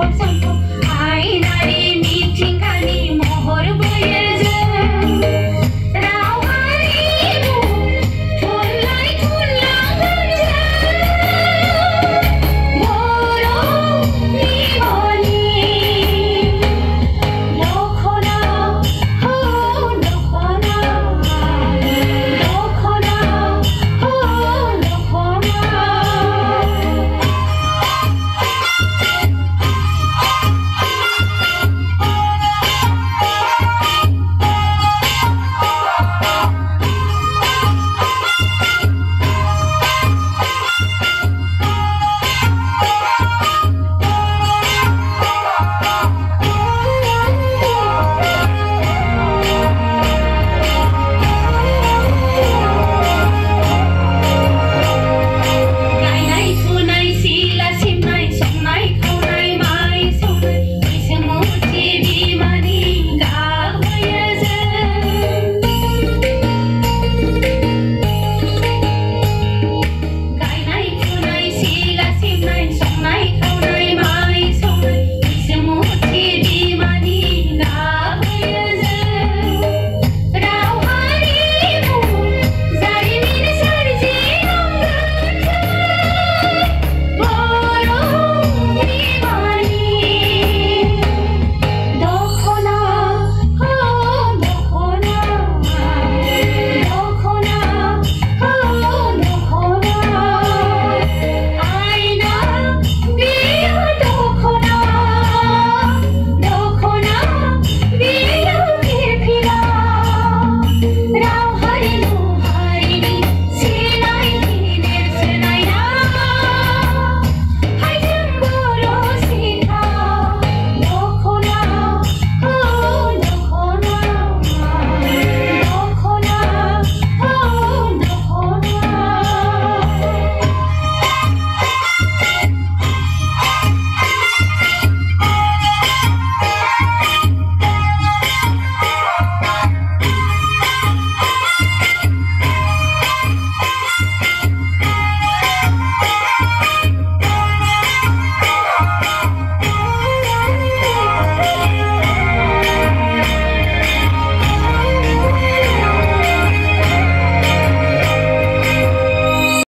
Pag